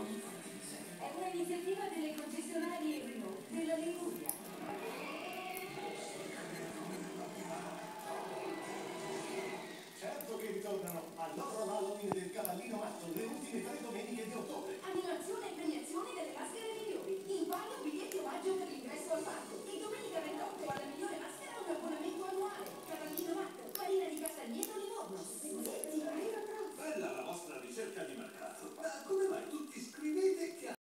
È un'iniziativa delle concessionarie Renault della Liguria. Certo che ritornano al loro